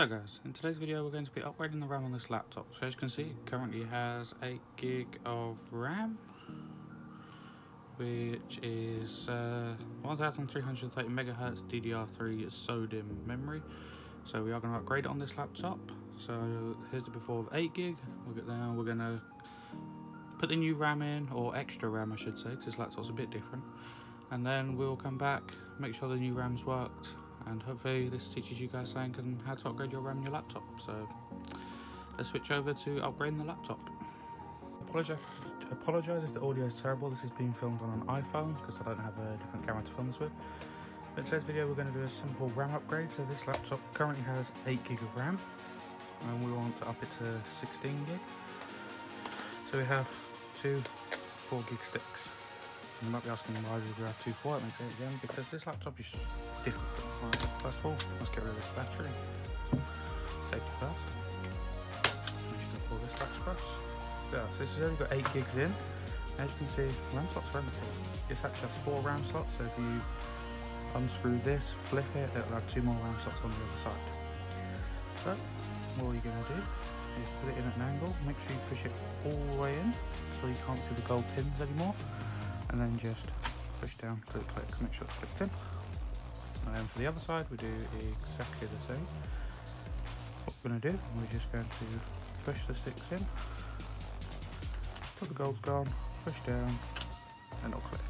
So guys, in today's video we're going to be upgrading the RAM on this laptop. So as you can see, it currently has 8 gig of RAM, which is uh, 1330 megahertz DDR3 SODIMM memory. So we are going to upgrade it on this laptop. So here's the before of 8 gig. We'll get there. We're going to put the new RAM in, or extra RAM I should say, because this laptop's a bit different. And then we'll come back, make sure the new RAM's worked, and hopefully this teaches you guys something and how to upgrade your RAM in your laptop. So let's switch over to upgrading the laptop. Apologise, apologise if the audio is terrible. This is being filmed on an iPhone because I don't have a different camera to film this with. But in today's video we're going to do a simple RAM upgrade. So this laptop currently has 8 gig of RAM and we want to up it to 16 gig. So we have two 4 gig sticks. You might be asking why we two 4 it makes it again because this laptop is difficult. Right, first of all, let's get rid of this battery. Safety first. To pull this back across. Yeah, so this has only got 8 gigs in. As you can see, RAM slots are empty. This actually has 4 RAM slots, so if you unscrew this, flip it, it'll have 2 more RAM slots on the other side. So, what are you're going to do is put it in at an angle, make sure you push it all the way in so you can't see the gold pins anymore and then just push down to click, make sure it's clicked in. And then for the other side, we do exactly the same. What we're going to do, we're just going to push the sticks in till the gold's gone, push down, and it'll click.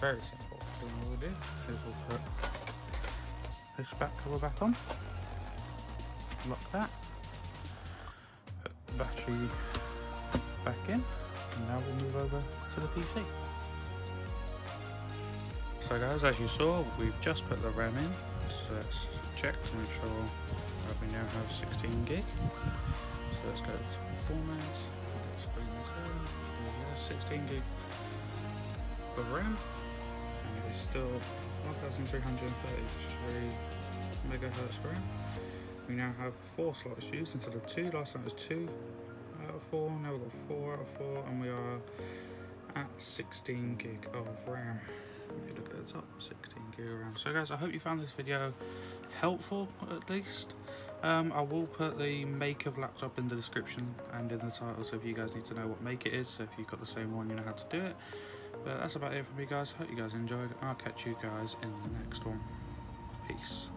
Very simple. So what we'll do is we'll put this back cover back on, lock that, put the battery back in, and now we'll move over to the PC. So guys, as you saw, we've just put the RAM in, so let's check to make sure that we now have 16 gig. So let's go to performance, let's bring this in, 16 gig of RAM, and it is still 1333 megahertz RAM. We now have four slots used instead of two, last time it was two out of 4, now we've got 4 out of 4 and we are at 16 gig of RAM. If you look at the top, 16 gig of RAM. So guys, I hope you found this video helpful at least. Um, I will put the make of laptop in the description and in the title so if you guys need to know what make it is, so if you've got the same one you know how to do it. But that's about it for me guys, hope you guys enjoyed, I'll catch you guys in the next one. Peace.